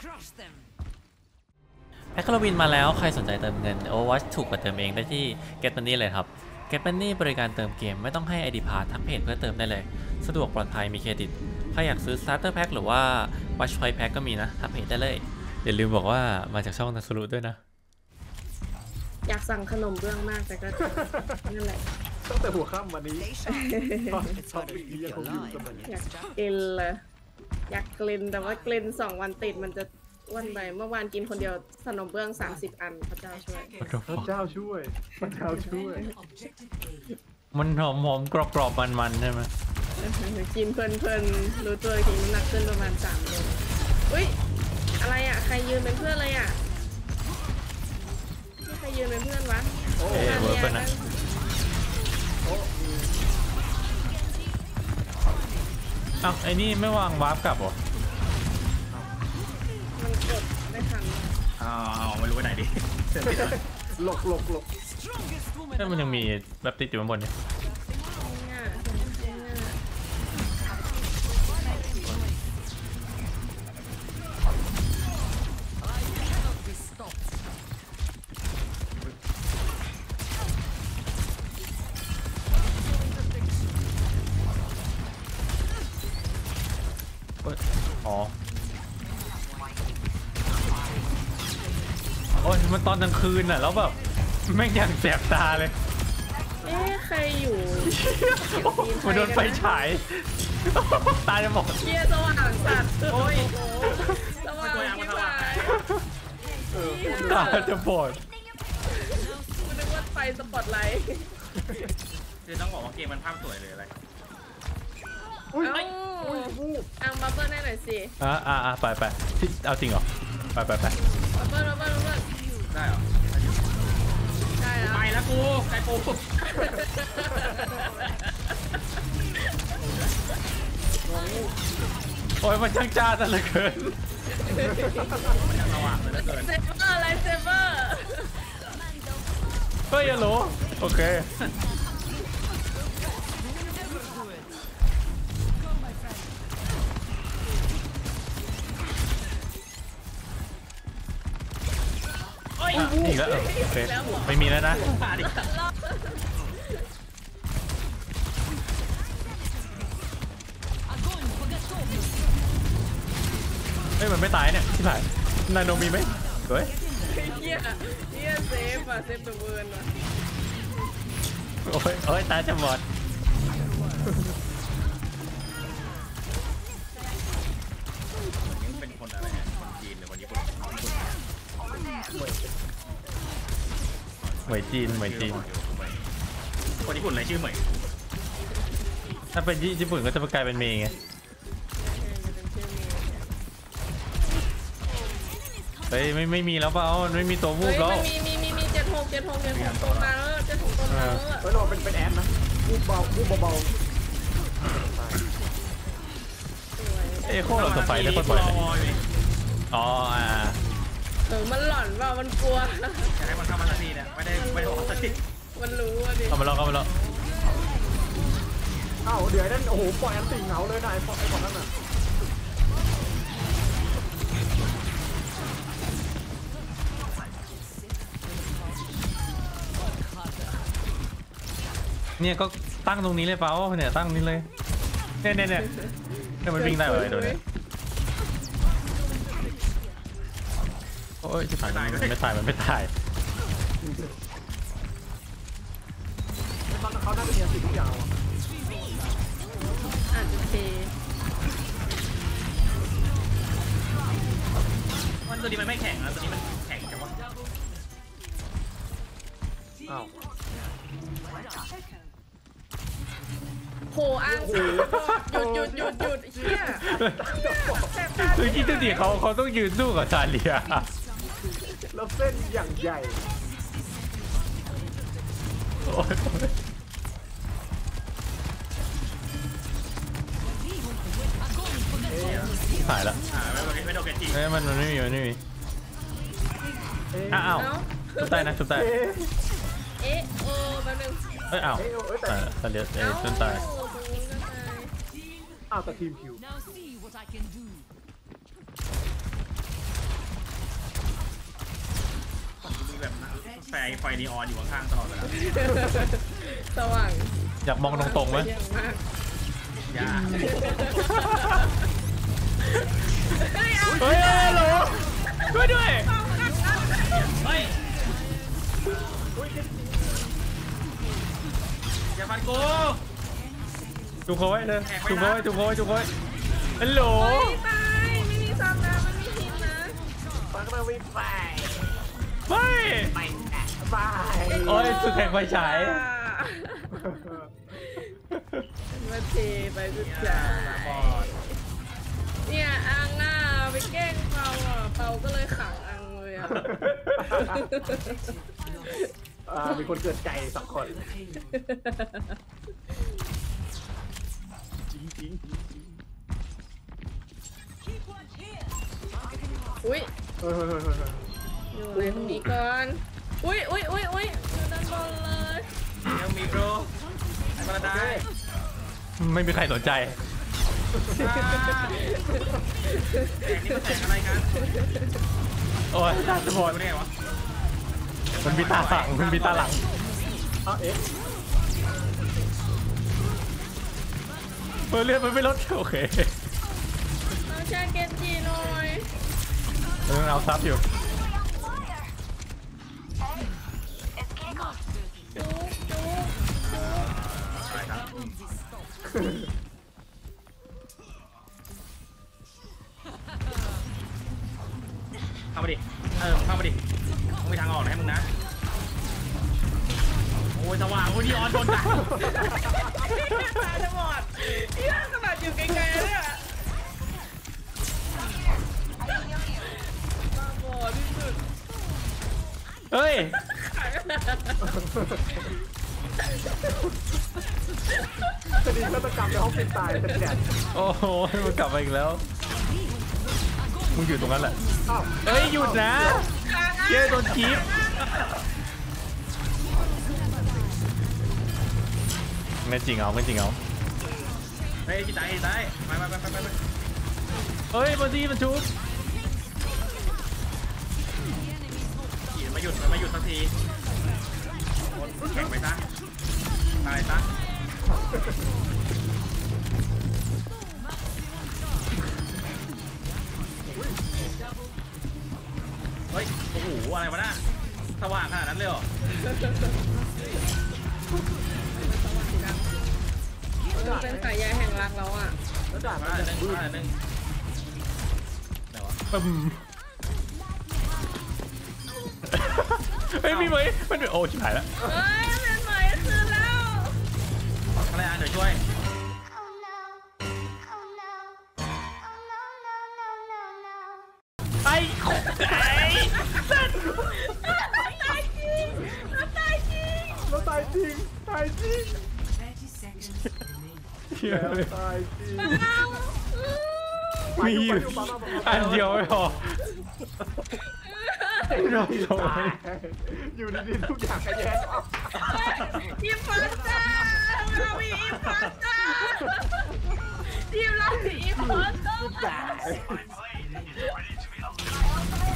Crush them. แพ็คฮาโลวีนมาแล้วใครสนใจเติมเงิน Overwatch ถูกกว่าเติมเองได้ที่ Get Money เลยครับ Get Money บริการเติมเกมไม่ต้องให้ ID Pass ทักเพจเพื่อเติมได้เลย สะดวกปลอดภัยมีเครดิต ใครอยากซื้อ Starter Pack หรือว่า Watch Point Pack ก็มีนะทักเพจได้เลย อย่าลืมบอกว่ามาจากช่องนัสรุด้วยนะ อยากสั่งขนมเบื้องมากแต่ก็นั่นแหละตั้งแต่หัวค่ำวันนี้ They shot. ชอบอีกทียังคงอยู่กับมันอยากกินเลย อยากกินแต่ว่ากินสองวันติดมันจะอ้วนไปเมื่อวานกินคนเดียวขนมเบื้อง 30 อันพระเจ้าช่วยพระเจ้าช่วยพระเจ้าช่วย มันหอมหอมๆกรอบกรอบมันมันๆใช่ไหมกินเพลินๆรู้ตัวอีกทีน้ำหนักขึ้นประมาณ3โลอุ้ยอะไรอะใครยืนเป็นเพื่อนเลยอะนี่ใครยืนเป็นเพื่อนวะโอ้เอ้ยเวิร์กปะนะโอ้มี เอ้าไอ้นี่ไม่วางวาร์ปกลับเหรอมันกดได้ทันอ้าวไม่รู้ไปไหนดิหลบหลบหลบ Strongest woman เอ้ยมันยังมีแบบติดอยู่ข้างบนเนี่ยเนี่ย อ้ยมันตอนกลางคืนอะแล้วแบบแม่งยังแสบตาเลยเอ๊ะใครอยู่เสียงตีนใครมันโดนไฟกัะฉายตาจะบอกเยี่ยสว่างสัตว์โอ้ยสว่างตัวอย่างมันสว่างที่ตาหายจะบอดคุณนึกว่าไฟสปอตไลท์คือต้องบอกว่าเกมมันภาพสวยเลยอะไรอุ้ยเอ้าอุ้ยวูบอังบับเบิ้ลให้หน่อยสิอะอะอะไปไปที่เอาจริงเหรอไปไปไปบับเบิ้ลบับเบิ้ลบับเบิ้ล ได้เหรอได้แล้วไปแล้วกูไก่ปูโอ้ยมันช่างจ้าซะเหลือเกินมันยังสว่างเลยเหลือเกินเซเวอร์อะไรเซเวอร์เฮ้ยฮัลโหลโอเค อีกแล้วเออโอเคไม่มีแล้วนะมาดิเฮ้ยมันไม่ตายเนี่ยที่ไหนนาโนมีไหมเฮ้ยเฮียเฮียเซฟอะเซฟตัวเวิร์นว่ะโอ้ยโอ้ยตาจะบอด เหมยจีนเหมยจีน คนญี่ปุ่นอะไรชื่อเหมยถ้าเป็นญี่ปุ่นก็จะกลายเป็นเมย์ไงเฮ้ยไม่ไม่มีแล้วเปล่ามันไม่มีตัววูเฮ้บยแล้วมันมีมีมีมีเจ็ดหกเจ็ดหกเจ็ดหกตัวมาแล้วเจ็ดหกตัวมาแล้วอะเฮ้ยเราเป็นเป็นแอดนะวูบเบาวูบเบาเอ้ยโคตรเราสไปได้โคตรบ่อยเลยอ๋ออ่า เออมันหล่อนว่ามันกลัว อยากให้มันเข้ามาสักทีเนี่ยไม่ได้ไม่ได้บอกสักทีมันรู้อะดิเอามาลองเอามาลองๆอ้าวเดี๋ยวนั่นโอ้โหปล่อยอันติเหงาเลยนะไอ้พวกไอ้คนนั้นน่ะเนี่ยก็ตั้งตรงนี้เลยเปล่าเนี่ยตั้งตรงนี้เลยเนี่ยเนี่ยเนี่ยเนี่ยมันวิ่งได้เลยตัวเนี้ย โอ้ยจะตายมันไม่ตาย มันไม่ตายเขาเขาน่าจะมีอันติทุกอย่างว่ะอาจจะเทมันตัวนี้มันไม่แข็งนะตัวนี้มันแข็งจังวะอ้าวโหอ้างสิหยุดหยุดหยุดหยุดเฮียแสบตาคือคิดดูดิเขาเขาต้องยืนสู้กับซาเลีย แล้วเส้นอย่างใหญ่โอ้ยหายแล้วอ่าไม่ไม่โดนกันจริงเอ้ยมันมันไม่มีมันไม่มีอ้าวอ้าวเนาะชุบได้นะชุบได้เอ๊ะเอ๊ะโอ้แป๊บนึงเอ้ยอ้าวเอ๊ะเอ้ยแต่อ่าซาเลียเอ้ยจนตายเอ้ตรงนู้นก็ตายอ้าวแต่ทีมคิว Now see what I can do. ไฟนีออนอยู่ข้างๆตลอดเวลาสว่างอยากมองตรงๆไหมเยี่ยมมากอย่าเฮ้ยเอาเฮ้ยฮัลโหลช่วยด้วยเฮ้ยอย่าฟันกูจุกเขาไว้เลยจุกเขาไว้จุกเขาไว้จุกเขาไว้ฮัลโหลเฮ้ยตายไม่มีซับนะมันมีพินนะฟังก็มาวิ่งไปไม่ไป บายโอ้ยสุดแห่งไฟฉายอ่ามาเทไปสุดใจบอดเนี่ยอังอะไปแกล้งเปาอะเปาก็เลยขังอังเลยอะอ่ามีคนเกิดใจสองคนอุ้ยเฮ้ยเฮ้ยเฮ้ยเฮ้ยอยู่ในตรงนี้ก่อน อุ้ยอุ้ยอุ้ยอุ้ยอยู่ด้านบนเลยเดี๋ยวมีโปรไอ้บาราไดไม่มีใครสนใจแตกนี่มันแตกอะไรกันโอ้ยตาจะบอดรู้ได้ไงวะมันมีตาหลังมันมีตาหลังอ้าวเอ๊ะเปิดเลือดมันไม่ลดโอเคเอาชาเกนจีหน่อยเออเอาซับอยู่ เข้ามาดิ เออเข้ามาดิมึงมีทางออกนะให้มึงนะ โอ้ยสว่างโอ้ยนี่ออนโดนดักตาจะบอดเนี่ยขนาดอยู่ไกลๆเนี่ยตาบอดที่สุด เฮ้ย คดีฆาตกรรมในห้องปิดตายเป็นแดดโอ้โหมันกลับมาอีกแล้ว มึงอยู่ตรงนั้นแหละ อ้าวเฮ้ยหยุดนะเย้โดนคีบไม่จริงเอาไม่จริงเอาเฮ้ยจิตใจจิตใจไปไปไปไปไปไปเฮ้ยมาดีมันชุบ ยุดมันมาหยุดสักทีแข่งไปซะตายซะเฮ้ย โอ้โห อะไรวะน่ะสว่างขนาดนั้นเลยเหรอมันเป็นสายใยแห่งรักแล้วอะแล้วด่ามามันหจะนึ่งบื้นมาหนึ่งไหนวะอืม เฮ้ยมีไหมมันเป็นโอ้ชิบหายแล้วเฮ้ยเป็นไหมคืนแล้วอะไรอะเดี๋ยวช่วย Oh no. Oh no. Oh no, no, no, no, no. ไอ้ไอ้สัตว์ตายจริงตายจริงแล้วตายจริง ตายจริง30 seconds remaining. เหี้ยแล้วตายจริงเอามีอยู่อันเดียวไม่พอ เราสองตายอยู่ดีๆทุกอย่างก็แย่ออกอีฟอนจ้าเรามีอีฟอนจ้าทีมเรามีอีฟอนจ้าเ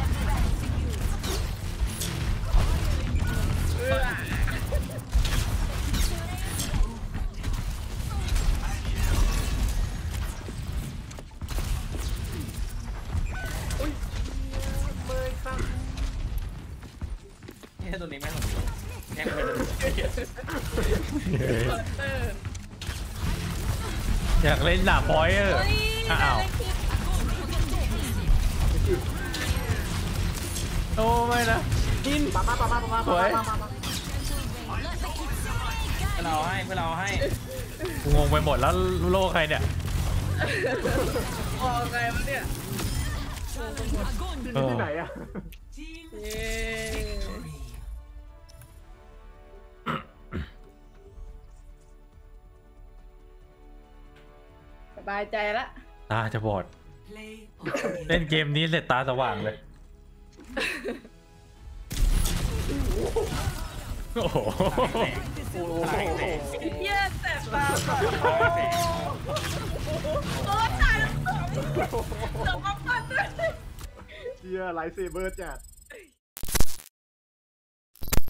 ม อยากเล่นดาบพอยเออร์อ้าวโอ้ไม่นะอินปามาปามาปามาสวยปามาปามาเพื่อเราให้เพื่อเราให้งงไปหมดแล้วโลกใครเนี่ยออกไงวะเนี่ยที่นี่ที่ไหนอะ บายใจละ ตาจะบอด Play of the game. เล่นเกมนี้เสร็จตาสว่างเลย โอ้โหโอ้ตายแตกเย้แสบตาก่อนตายแตกโอ้ตายแล้วเดี๋ยวมาปัดด้วยเชียร์ lightsaber จัด